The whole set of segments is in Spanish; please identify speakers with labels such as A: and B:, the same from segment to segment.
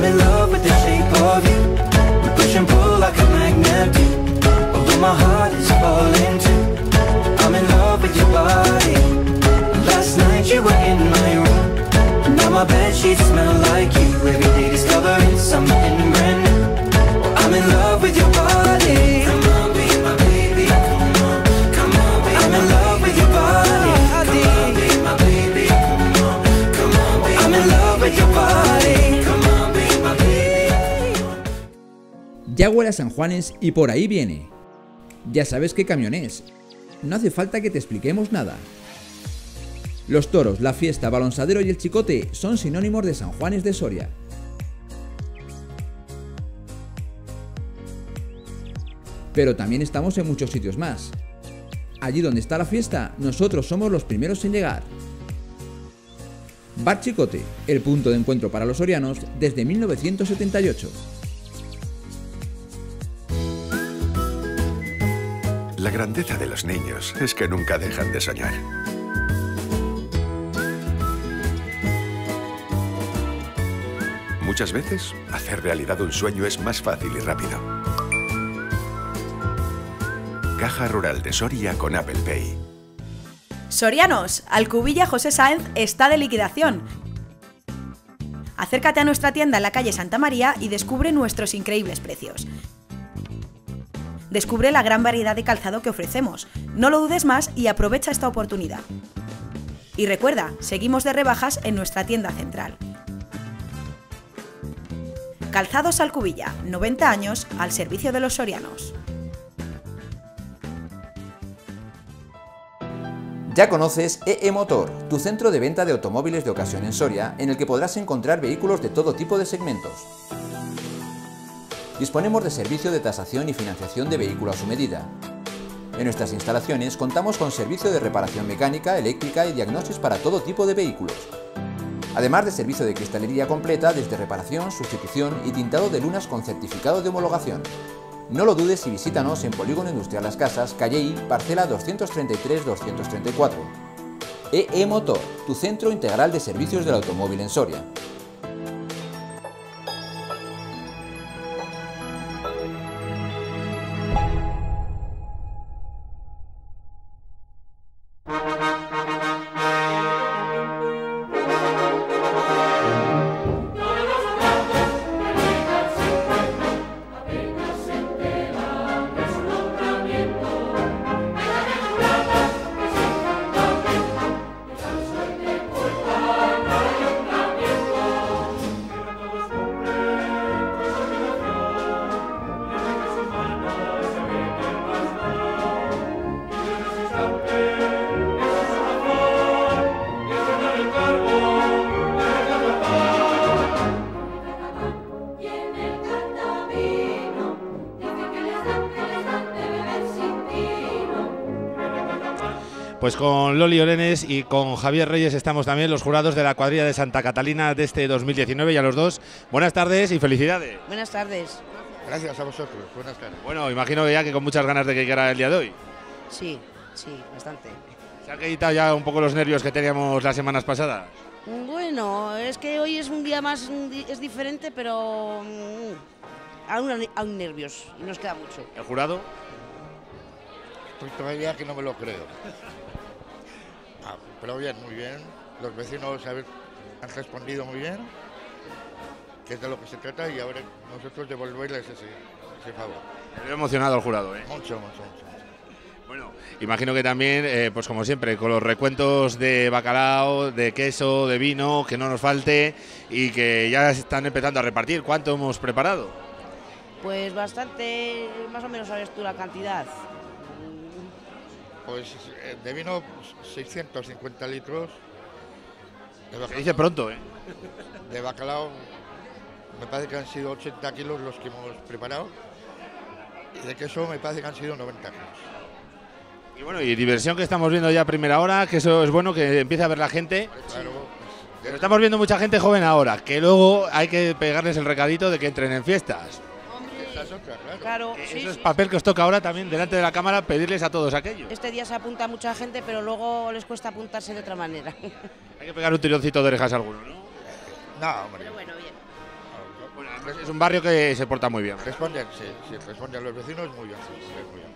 A: I'm in love with the shape of you. We push and pull like a magnet do. Although my heart is falling too. I'm in love with your body. Last night you were in my room. Now my bed sheets smell like you. Every
B: Ya huele a San Juanes y por ahí viene. Ya sabes qué camión es. No hace falta que te expliquemos nada. Los toros, la fiesta, balonsadero y el chicote son sinónimos de San Juanes de Soria. Pero también estamos en muchos sitios más. Allí donde está la fiesta, nosotros somos los primeros en llegar. Bar Chicote, el punto de encuentro para los sorianos desde 1978.
C: Grandeza de los niños es que nunca dejan de soñar. Muchas veces, hacer realidad un sueño es más fácil y rápido. Caja Rural de Soria con Apple Pay.
D: Sorianos, Alcubilla José Sáenz está de liquidación. Acércate a nuestra tienda en la calle Santa María y descubre nuestros increíbles precios. Descubre la gran variedad de calzado que ofrecemos. No lo dudes más y aprovecha esta oportunidad. Y recuerda, seguimos de rebajas en nuestra tienda central. Calzados Alcubilla, 90 años al servicio de los sorianos.
B: Ya conoces EE Motor, tu centro de venta de automóviles de ocasión en Soria, en el que podrás encontrar vehículos de todo tipo de segmentos. Disponemos de servicio de tasación y financiación de vehículo a su medida. En nuestras instalaciones contamos con servicio de reparación mecánica, eléctrica y diagnosis para todo tipo de vehículos. Además de servicio de cristalería completa desde reparación, sustitución y tintado de lunas con certificado de homologación. No lo dudes y visítanos en Polígono Industrial Las Casas, calle I, parcela 233-234. EE Motor, tu centro integral de servicios del automóvil en Soria.
E: Pues con Loli Orenes y con Javier Reyes estamos también los jurados de la cuadrilla de Santa Catalina de este 2019 y a los dos buenas tardes y felicidades.
F: Buenas tardes.
G: Gracias a vosotros. Buenas tardes.
E: Bueno, imagino ya que con muchas ganas de que llegara el día de hoy.
F: Sí, sí, bastante.
E: ¿Se han quitado ya un poco los nervios que teníamos las semanas pasadas?
F: Bueno, es que hoy es un día más, es diferente, pero mm, aún, aún nervios y nos queda mucho.
E: ¿El jurado?
G: Estoy todavía que no me lo creo. Pero bien, muy bien. Los vecinos a ver, han respondido muy bien, que es de lo que se trata, y ahora nosotros devolverles ese, ese favor.
E: Me veo emocionado el jurado, ¿eh?
G: Mucho, mucho, mucho.
E: Bueno, imagino que también, eh, pues como siempre, con los recuentos de bacalao, de queso, de vino, que no nos falte y que ya están empezando a repartir. ¿Cuánto hemos preparado?
F: Pues bastante, más o menos sabes tú la cantidad.
G: Pues eh, de vino 650 litros. De
E: Se
G: bacalao,
E: dice pronto, ¿eh?
G: de bacalao me parece que han sido 80 kilos los que hemos preparado. Y de queso me parece que han sido 90 kilos.
E: Y bueno, y diversión que estamos viendo ya a primera hora, que eso es bueno, que empiece a ver la gente.
G: Claro, pues,
E: Pero estamos viendo mucha gente joven ahora, que luego hay que pegarles el recadito de que entren en fiestas.
G: Esa es otra, claro.
F: Claro,
E: Que
F: sí,
E: eso es
F: sí,
E: papel que os toca ahora también delante de la cámara pedirles a todos aquellos.
F: Este día se apunta mucha gente, pero luego les cuesta apuntarse de otra manera.
E: Hay que pegar un tironcito de orejas a alguno, ¿no?
G: No, hombre.
F: Pero bueno, bien.
E: Es un barrio que se porta muy bien.
G: Responden, sí, sí, responden a los vecinos muy bien, sí, sí, muy bien.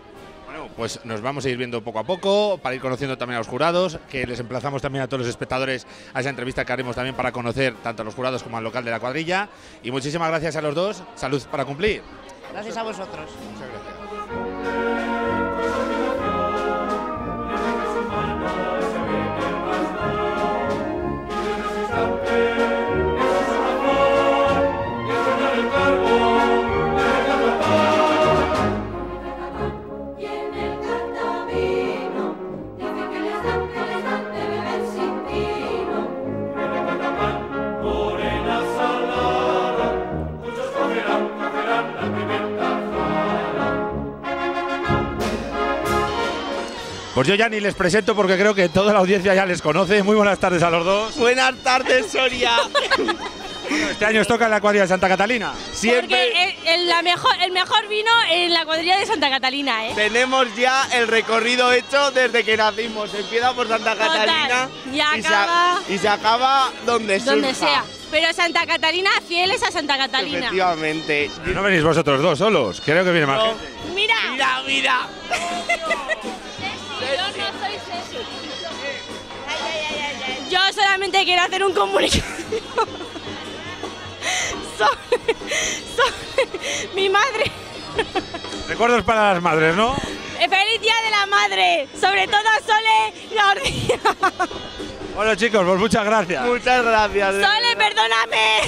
E: Bueno, pues nos vamos a ir viendo poco a poco para ir conociendo también a los jurados, que les emplazamos también a todos los espectadores a esa entrevista que haremos también para conocer tanto a los jurados como al local de la cuadrilla. Y muchísimas gracias a los dos. Salud para cumplir.
F: Gracias a vosotros.
G: Muchas gracias.
E: Pues yo ya ni les presento porque creo que toda la audiencia ya les conoce. Muy buenas tardes a los dos.
H: Buenas tardes, Soria.
E: Este año os toca en la cuadrilla de Santa Catalina.
H: Siempre
I: Porque el, el- la mejor, el mejor vino en la cuadrilla de Santa Catalina, ¿eh?
H: tenemos ya el recorrido hecho desde que nacimos. Empieza por Santa
I: Total.
H: Catalina
I: Y
H: se,
I: acaba-
H: y se acaba donde,
I: Donde sea. Pero Santa Catalina, fieles a Santa Catalina.
H: Efectivamente.
E: No venís vosotros dos solos. Creo que viene más
H: No.
E: gente.
I: Mira,
H: Mira, mira.
I: yo no soy Ceci. Yo solamente quiero hacer un comunicado sobre, sobre mi madre.
E: Recuerdos para las madres, ¿no?
I: ¡Feliz Día de la Madre! Sobre todo a Sole García.
E: Bueno chicos, pues muchas gracias.
H: Muchas gracias.
I: Sole, perdóname.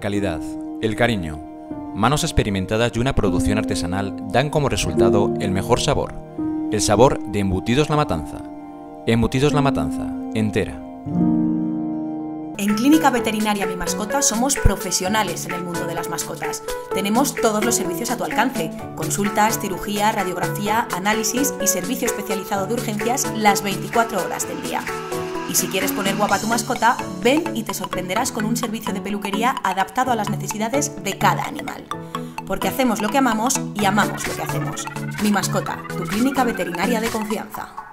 B: Calidad, el cariño, manos experimentadas y una producción artesanal dan como resultado el mejor sabor, el sabor de Embutidos La Matanza. Embutidos La Matanza, entera.
D: En Clínica Veterinaria Mi Mascota somos profesionales en el mundo de las mascotas. Tenemos todos los servicios a tu alcance: consultas, cirugía, radiografía, análisis y servicio especializado de urgencias las 24 horas del día. Y si quieres poner guapa a tu mascota, ven y te sorprenderás con un servicio de peluquería adaptado a las necesidades de cada animal. Porque hacemos lo que amamos y amamos lo que hacemos. Mi Mascota, tu clínica veterinaria de confianza.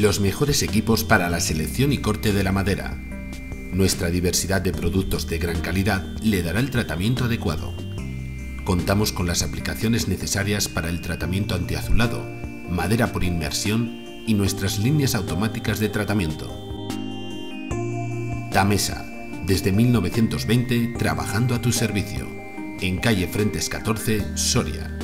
J: Los mejores equipos para la selección y corte de la madera. Nuestra diversidad de productos de gran calidad le dará el tratamiento adecuado. Contamos con las aplicaciones necesarias para el tratamiento antiazulado, madera por inmersión y nuestras líneas automáticas de tratamiento. Tamesa, desde 1920 trabajando a tu servicio. En calle Frentes 14, Soria.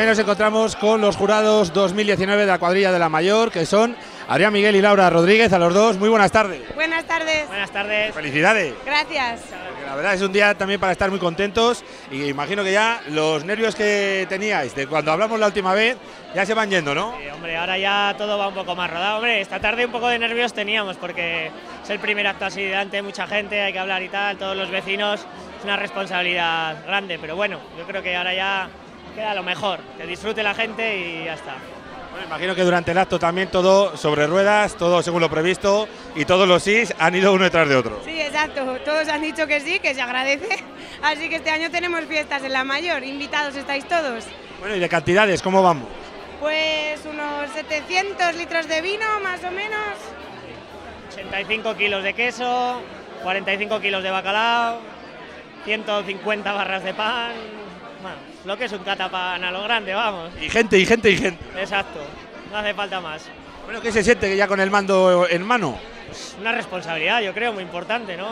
E: También nos encontramos con los jurados 2019 de la cuadrilla de la Mayor, que son Adrián Miguel y Laura Rodríguez, a los dos. Muy buenas tardes.
I: Buenas tardes.
H: Buenas tardes.
E: Felicidades.
I: Gracias.
E: La verdad es un día también para estar muy contentos y imagino que ya los nervios que teníais de cuando hablamos la última vez ya se van yendo, ¿no?
K: Sí, hombre, ahora ya todo va un poco más rodado. Hombre, esta tarde un poco de nervios teníamos porque es el primer acto así delante de mucha gente, hay que hablar y tal, todos los vecinos, es una responsabilidad grande, pero bueno, yo creo que ahora ya queda lo mejor, que disfrute la gente y ya está.
E: Bueno, imagino que durante el acto también todo sobre ruedas, todo según lo previsto y todos los sís han ido uno detrás de otro.
I: Sí, exacto. Todos han dicho que sí, que se agradece. Así que este año tenemos fiestas en la mayor. Invitados estáis todos.
E: Bueno, y de cantidades, ¿cómo vamos?
I: Pues unos 700 litros de vino, más o menos.
K: 85 kilos de queso, 45 kilos de bacalao, 150 barras de pan, bueno, lo que es un catapán a lo grande, vamos.
E: Y gente, y gente, y gente.
K: Exacto, no hace falta más.
E: Bueno, ¿qué se siente ya con el mando en mano?
K: Es una responsabilidad, yo creo, muy importante, ¿no?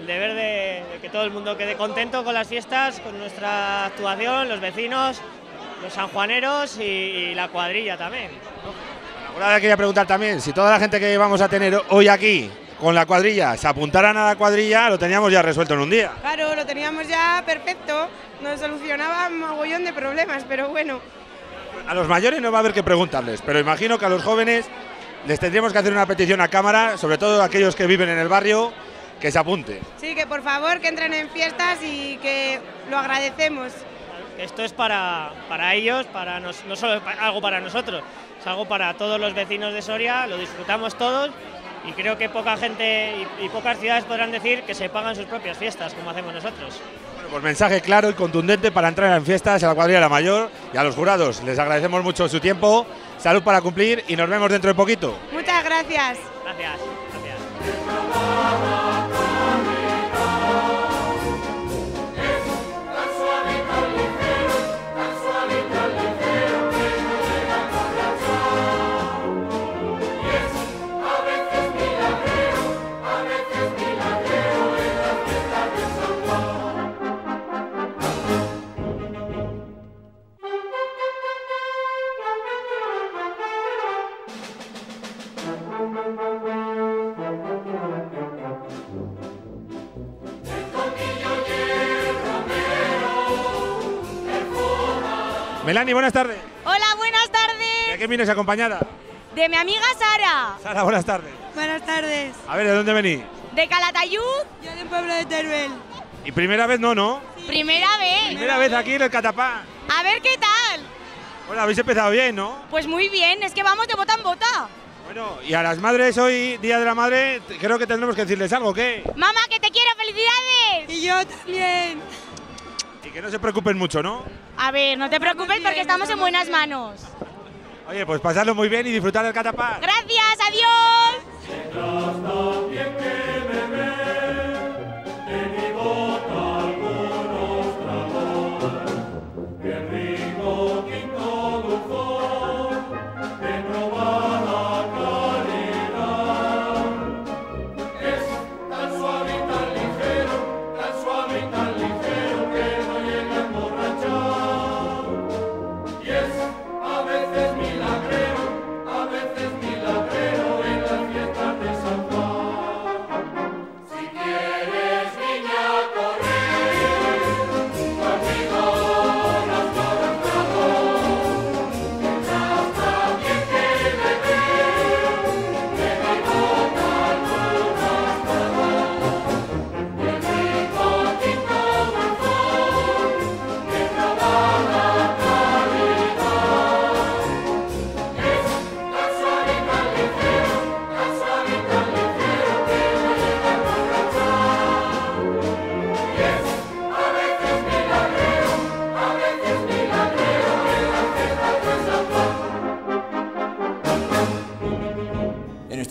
K: El, deber de, de que todo el mundo quede contento con las fiestas, con nuestra actuación, los vecinos, los sanjuaneros y, y la cuadrilla también.
E: Ahora quería preguntar también, si toda la gente que vamos a tener hoy aquí con la cuadrilla se apuntaran a la cuadrilla, lo teníamos ya resuelto en un día.
I: Claro, lo teníamos ya perfecto, nos solucionaba un mogollón de problemas, pero bueno,
E: A los mayores no va a haber que preguntarles, pero imagino que a los jóvenes les tendríamos que hacer una petición a cámara, sobre todo a aquellos que viven en el barrio, que se apunten.
I: sí que por favor que entren en fiestas y que lo agradecemos.
K: Esto es para, para ellos, para nos- no solo algo para nosotros, es algo para todos los vecinos de Soria, lo disfrutamos todos y creo que poca gente y, y pocas ciudades podrán decir que se pagan sus propias fiestas como hacemos nosotros.
E: Bueno, pues mensaje claro y contundente para entrar en fiestas a la cuadrilla de la mayor y a los jurados. Les agradecemos mucho su tiempo, salud para cumplir y nos vemos dentro de poquito.
I: Muchas gracias.
K: Gracias, gracias.
E: Melanie, buenas tardes.
L: Hola, buenas tardes.
E: ¿De qué vienes acompañada?
L: De mi amiga Sara.
E: Sara, buenas tardes.
L: Buenas tardes.
E: A ver, ¿de dónde venís?
L: De Calatayud. Yo del pueblo de Teruel.
E: Y primera vez no, ¿no?
L: Primera vez.
E: Primera vez aquí en el Catapán.
L: A ver qué tal.
E: Bueno, habéis empezado bien, ¿no?
L: Pues muy bien, es que vamos de bota en bota.
E: Bueno, y a las madres hoy, Día de la Madre, creo que tendremos que decirles algo, ¿qué?
L: Mamá, que te quiero, felicidades. Y yo también.
E: Y que no se preocupen mucho, ¿no?
L: A ver, no te preocupes porque estamos en buenas manos.
E: Oye, pues pasarlo muy bien y disfrutar del Catapán.
L: Gracias, adiós.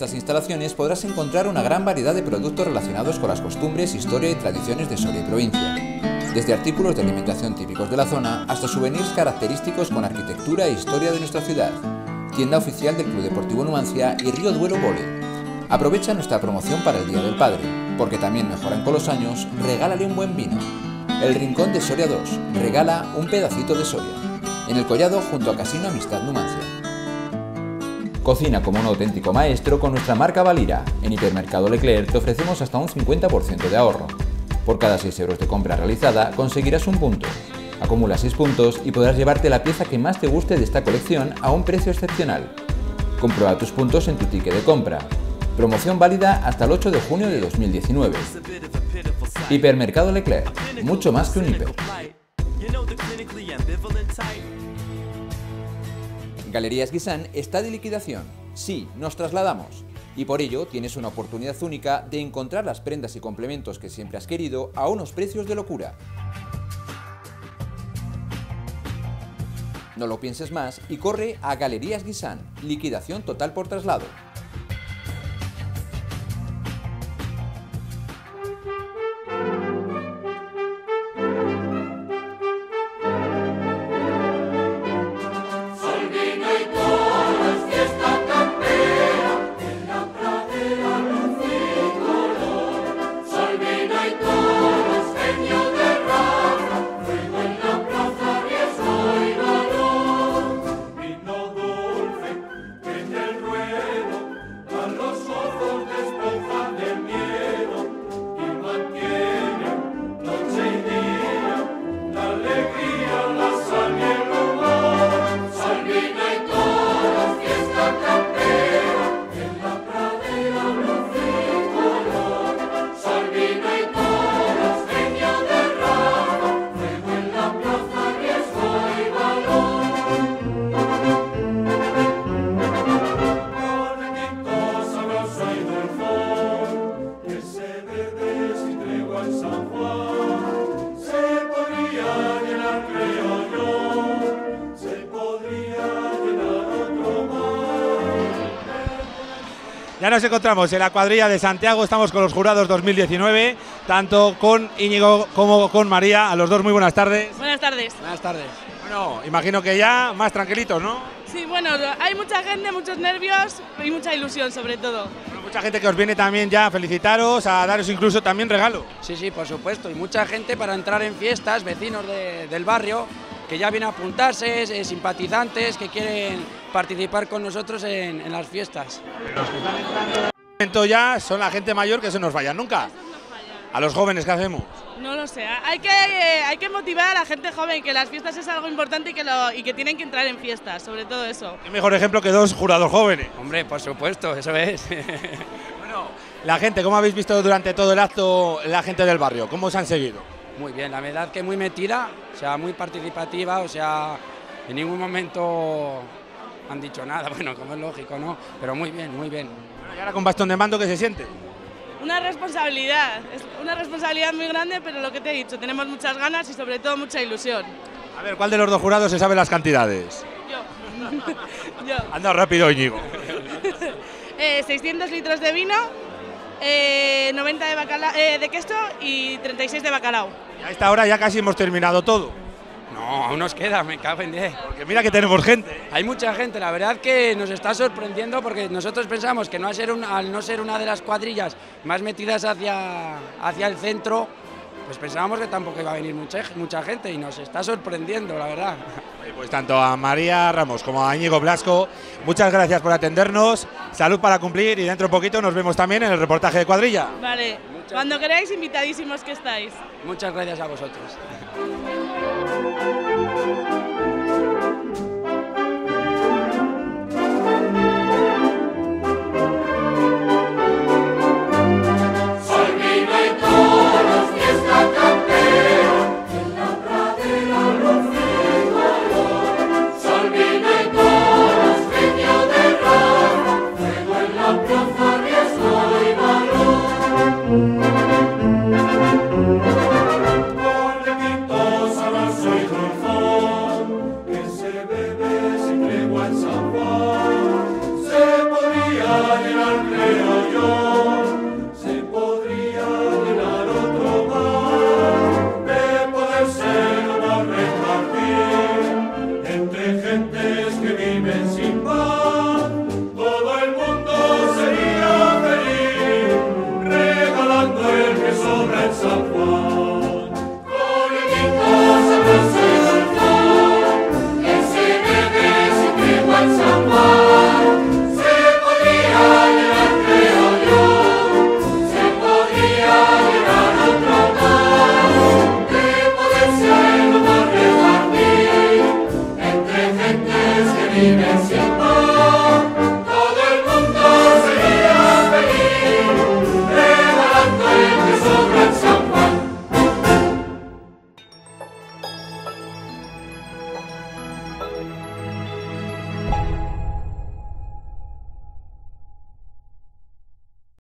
M: En
B: nuestras instalaciones podrás encontrar una gran variedad de productos relacionados con las costumbres, historia y tradiciones de Soria y provincia. Desde artículos de alimentación típicos de la zona hasta souvenirs característicos con arquitectura e historia de nuestra ciudad. Tienda oficial del Club Deportivo Numancia y Río Duero Vole. Aprovecha nuestra promoción para el Día del Padre, porque también mejoran con los años, regálale un buen vino. El Rincón de Soria 2, regala un pedacito de Soria. En el collado junto a Casino Amistad Numancia. Cocina como un auténtico maestro con nuestra marca Valira. En Hipermercado Leclerc te ofrecemos hasta un 50% de ahorro. Por cada 6 euros de compra realizada conseguirás un punto. Acumula 6 puntos y podrás llevarte la pieza que más te guste de esta colección a un precio excepcional. Comprueba tus puntos en tu ticket de compra. Promoción válida hasta el 8 de junio de 2019. Hipermercado Leclerc. Mucho más que un hiper. Galerías Guisán está de liquidación. Sí, nos trasladamos. Y por ello tienes una oportunidad única de encontrar las prendas y complementos que siempre has querido a unos precios de locura. No lo pienses más y corre a Galerías Guisán. Liquidación total por traslado.
E: Ya nos encontramos en la cuadrilla de Santiago, estamos con los jurados 2019, tanto con Íñigo como con María. A los dos muy buenas tardes.
N: Buenas tardes.
E: Buenas tardes. Bueno, imagino que ya más tranquilitos, ¿no?
N: Sí, bueno, hay mucha gente, muchos nervios y mucha ilusión sobre todo.
E: Mucha gente que os viene también ya a felicitaros, a daros incluso también regalo.
O: Sí, sí, por supuesto. Y mucha gente para entrar en fiestas, vecinos de- del barrio, que ya vienen a apuntarse, eh, simpatizantes, que quieren participar con nosotros en, en las fiestas.
E: momento ya son la gente mayor que se nos vayan nunca. A los jóvenes, ¿qué hacemos?
N: No lo sé, hay que, eh, hay que motivar a la gente joven que las fiestas es algo importante y que, lo- y que tienen que entrar en fiestas, sobre todo eso.
E: Qué mejor ejemplo que dos jurados jóvenes.
O: Hombre, por supuesto, eso es.
E: La gente, ¿cómo habéis visto durante todo el acto la gente del barrio? ¿Cómo os han seguido?
O: Muy bien, la verdad que muy metida, o sea, muy participativa, o sea, en ningún momento han dicho nada, bueno, como es lógico, ¿no? Pero muy bien, muy bien.
E: Y ahora con bastón de mando, ¿qué se siente?
N: Una responsabilidad, es una responsabilidad muy grande, pero lo que te he dicho, tenemos muchas ganas y sobre todo mucha ilusión.
E: A ver, ¿cuál de los dos jurados se sabe las cantidades?
N: Yo. Yo.
E: Anda rápido, Íñigo.
N: Eh, 600 litros de vino, eh, 90 de, bacala- eh, de queso y 36 de bacalao.
E: A esta hora ya casi hemos terminado todo.
O: No, aún nos queda, me cago en 10.
E: Porque mira que tenemos gente.
O: Hay mucha gente, la verdad que nos está sorprendiendo porque nosotros pensamos que no a ser un- al no ser una de las cuadrillas más metidas hacia, hacia el centro, pues pensábamos que tampoco iba a venir mucha, mucha gente y nos está sorprendiendo, la verdad.
E: Pues tanto a María Ramos como a Íñigo Blasco, muchas gracias por atendernos, salud para cumplir y dentro de poquito nos vemos también en el reportaje de cuadrilla.
N: Vale, cuando queráis, invitadísimos que estáis.
O: Muchas gracias a vosotros.